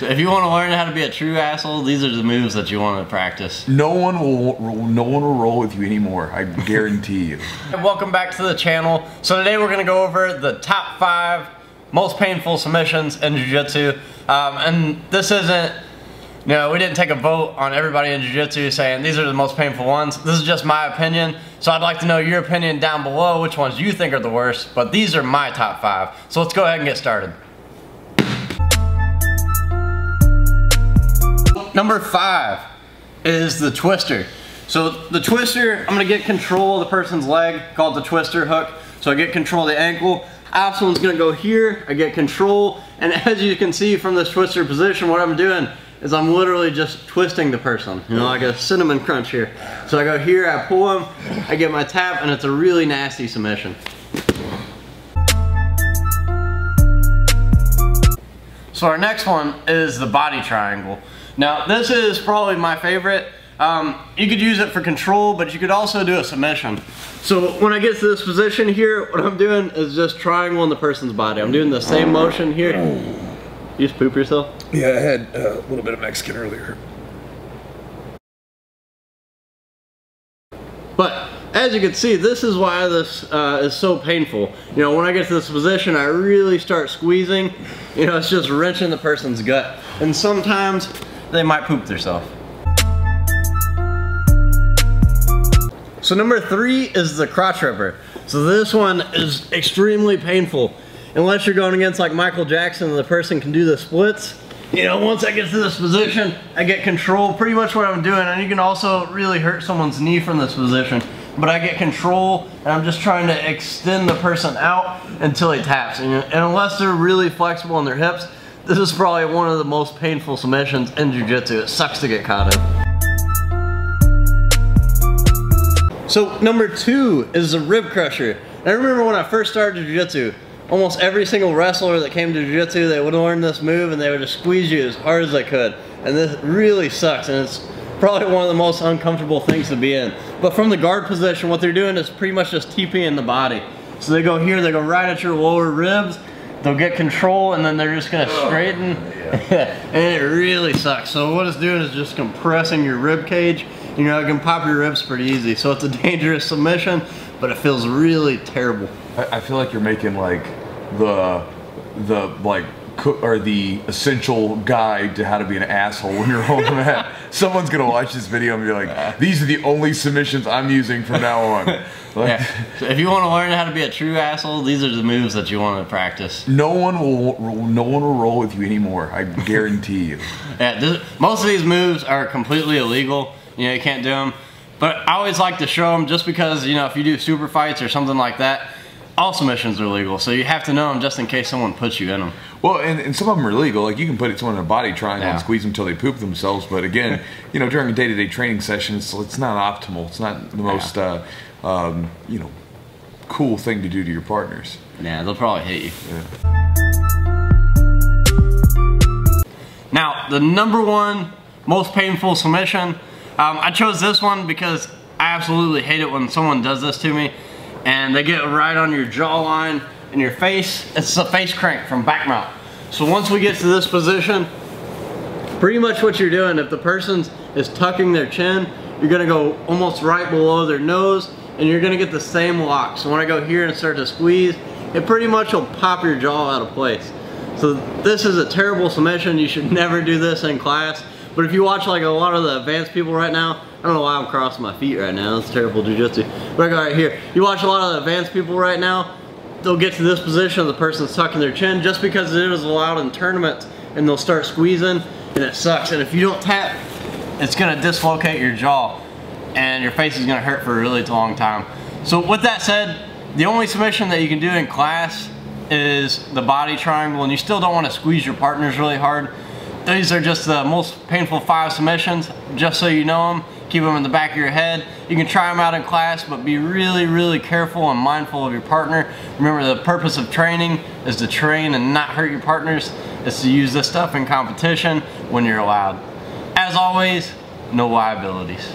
So if you want to learn how to be a true asshole, these are the moves that you want to practice. No one will no one will roll with you anymore. I guarantee you. Welcome back to the channel. So today we're gonna go over the top five most painful submissions in Jiu-Jitsu. Um, and this isn't, you know, we didn't take a vote on everybody in Jiu-Jitsu saying these are the most painful ones. This is just my opinion. So I'd like to know your opinion down below, which ones you think are the worst, but these are my top five. So let's go ahead and get started. Number five is the twister. So the twister, I'm gonna get control of the person's leg, called the twister hook. So I get control of the ankle. One's gonna go here, I get control, and as you can see from this twister position, what I'm doing is I'm literally just twisting the person, you know, like a cinnamon crunch here. So I go here, I pull them, I get my tap, and it's a really nasty submission. So our next one is the body triangle. Now this is probably my favorite. Um, you could use it for control, but you could also do a submission. So when I get to this position here, what I'm doing is just triangle in the person's body. I'm doing the same motion here. You just poop yourself? Yeah, I had a little bit of Mexican earlier. But as you can see, this is why this uh, is so painful. You know, when I get to this position, I really start squeezing. You know, it's just wrenching the person's gut. And sometimes they might poop themselves. So number three is the crotch ripper. So this one is extremely painful. Unless you're going against like Michael Jackson and the person can do the splits. You know, once I get to this position, I get control, pretty much what I'm doing. And you can also really hurt someone's knee from this position. But I get control and I'm just trying to extend the person out until he taps. And, and unless they're really flexible in their hips, this is probably one of the most painful submissions in Jiu-Jitsu. It sucks to get caught in. So number two is the rib crusher. I remember when I first started Jiu-Jitsu, almost every single wrestler that came to Jiu-Jitsu, they would learn this move and they would just squeeze you as hard as they could. And this really sucks and it's probably one of the most uncomfortable things to be in. But from the guard position, what they're doing is pretty much just TPing the body. So they go here, they go right at your lower ribs, they'll get control and then they're just gonna oh, straighten. and it really sucks. So what it's doing is just compressing your rib cage you know, it can pop your ribs pretty easy. So it's a dangerous submission, but it feels really terrible. I, I feel like you're making like the the like or the essential guide to how to be an asshole when you're the mat. Someone's gonna watch this video and be like, "These are the only submissions I'm using from now on." Like, yeah. So if you want to learn how to be a true asshole, these are the moves that you want to practice. No one will, no one will roll with you anymore. I guarantee you. yeah, this, most of these moves are completely illegal. You know, you can't do them. But I always like to show them just because, you know, if you do super fights or something like that, all submissions are legal. So you have to know them just in case someone puts you in them. Well, and, and some of them are legal. Like you can put someone in a body triangle yeah. and squeeze them until they poop themselves. But again, you know, during a day-to-day -day training session, it's, it's not optimal. It's not the most, yeah. uh, um, you know, cool thing to do to your partners. Yeah, they'll probably hit you. Yeah. Now, the number one most painful submission um, I chose this one because I absolutely hate it when someone does this to me and they get right on your jawline and your face. It's a face crank from back mount. So once we get to this position, pretty much what you're doing, if the person is tucking their chin, you're gonna go almost right below their nose and you're gonna get the same lock. So when I go here and start to squeeze, it pretty much will pop your jaw out of place. So this is a terrible submission. You should never do this in class. But if you watch like a lot of the advanced people right now, I don't know why I'm crossing my feet right now, that's terrible jujitsu. But I got right here. You watch a lot of the advanced people right now, they'll get to this position, of the person's tucking their chin just because it is allowed in tournaments and they'll start squeezing and it sucks. And if you don't tap, it's gonna dislocate your jaw and your face is gonna hurt for a really long time. So with that said, the only submission that you can do in class is the body triangle and you still don't wanna squeeze your partners really hard these are just the most painful five submissions, just so you know them. Keep them in the back of your head. You can try them out in class, but be really, really careful and mindful of your partner. Remember the purpose of training is to train and not hurt your partners. Is to use this stuff in competition when you're allowed. As always, no liabilities.